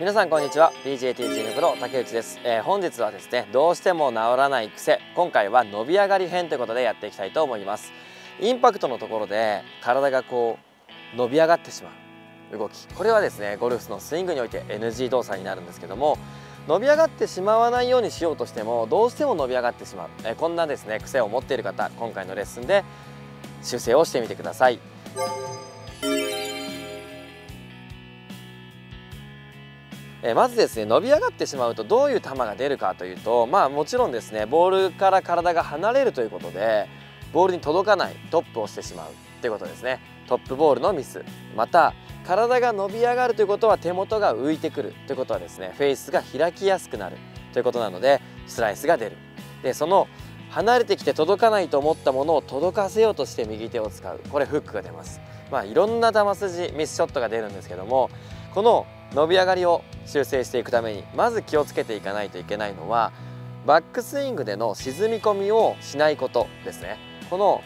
皆さんこんにちは。PJ ティーチングプロ竹内です、えー、本日はですねどうしても治らない癖。今回は伸び上がり編ということでやっていきたいと思います。インパクトのところで体がこう伸び上がってしまう。動き。これはですねゴルフのスイングにおいて NG 動作になるんですけども伸び上がってしまわないようにしようとしてもどうしても伸び上がってしまう、えー、こんなですね癖を持っている方今回のレッスンで修正をしてみてください。えまずですね伸び上がってしまうとどういう球が出るかというとまあもちろんですねボールから体が離れるということでボールに届かないトップをしてしまうということですね。トップボールのミス。また体が伸び上がるということは手元が浮いてくるということはですねフェースが開きやすくなるということなのでスライスが出る。でその離れてきて届かないと思ったものを届かせようとして右手を使う。これフックが出ます。まあいろんな球筋ミスショットが出るんですけどもこの伸び上がりを修正していくためにまず気をつけていかないといけないのはバックスイングでの沈み込みをしないことですね。この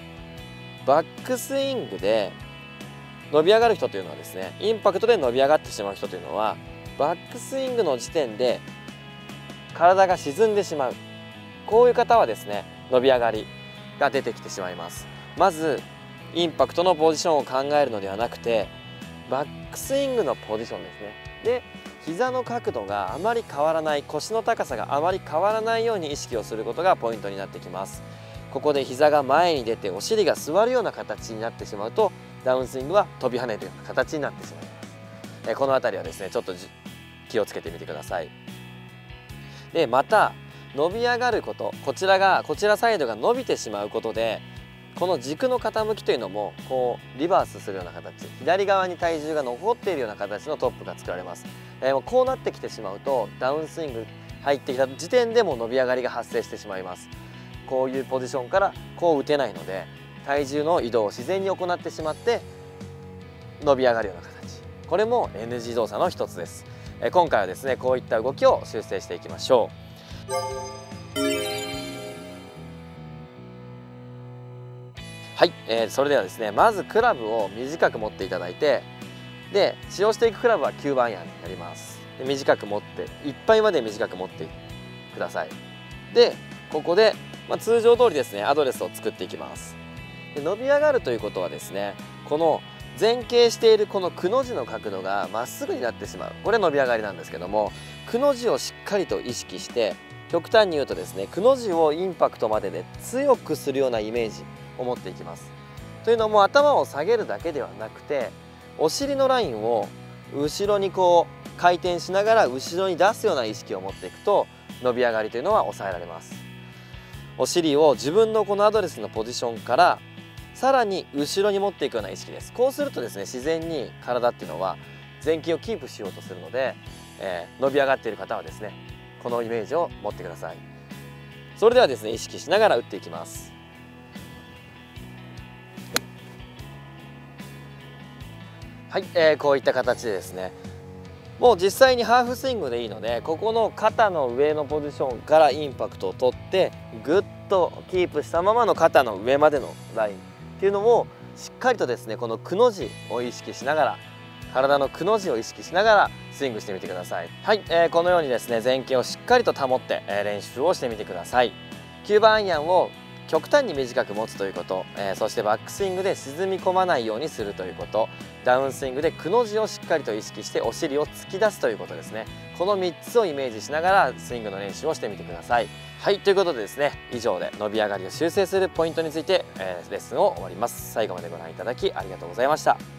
バックスイングで伸び上がる人というのはですねインパクトで伸び上がってしまう人というのはバックスイングの時点で体が沈んでしまう。こういう方はですね伸び上がりが出てきてしまいます。まずインパクトのポジションを考えるのではなくてバックスイングのポジションですね。で膝の角度があまり変わらない腰の高さがあまり変わらないように意識をすることがポイントになってきます。ここで膝が前に出てお尻が座るような形になってしまうとダウンスイングは飛び跳ねるような形になってしまいます。この辺りはですねちょっと気をつけてみてください。でまた伸び上がることこちらがこちらサイドが伸びてしまうことでこの軸の傾きというのもこうリバースするような形左側に体重が残っているような形のトップが作られます、えー、こうなってきてしまうとダウンスイング入ってきた時点でも伸び上がりが発生してしまいます。こういうポジションからこう打てないので体重の移動を自然に行ってしまって伸び上がるような形。これも NG 動作の一つです、えー、今回はですねこういった動きを修正していきましょう。はい、えー、それではですねまずクラブを短く持っていただいてで使用していくクラブは9番アイアンになります。で短く持っていっぱいまで短く持ってください。でここで、まあ、通常通りですねアドレスを作っていきます。で伸び上がるということはですねこの前傾しているこのくの字の角度がまっすぐになってしまう。これ伸び上がりなんですけどもくの字をしっかりと意識して極端に言うとですねくの字をインパクトまでで強くするようなイメージ思っていきます。というのも頭を下げるだけではなくてお尻のラインを後ろにこう回転しながら後ろに出すような意識を持っていくと伸び上がりというのは抑えられます。お尻を自分のこのアドレスのポジションからさらに後ろに持っていくような意識です。こうするとですね自然に体っていうのは前傾をキープしようとするので、えー、伸び上がっている方はですねこのイメージを持ってください。それではですね意識しながら打っていきます。はい、えー、こういった形でですね。もう実際にハーフスイングでいいのでここの肩の上のポジションからインパクトを取ってぐっとキープしたままの肩の上までのラインっていうのをしっかりとですねこのくの字を意識しながら体のくの字を意識しながらスイングしてみてください。はい、えー、このようにですね前傾をしっかりと保って、えー、練習をしてみてください。9番アイアンを極端に短く持つということ、えー、そしてバックスイングで沈み込まないようにするということダウンスイングでくの字をしっかりと意識してお尻を突き出すということですね。この3つをイメージしながらスイングの練習をしてみてください。はいということでですね以上で伸び上がりを修正するポイントについて、えー、レッスンを終わります。最後までご覧いただきありがとうございました。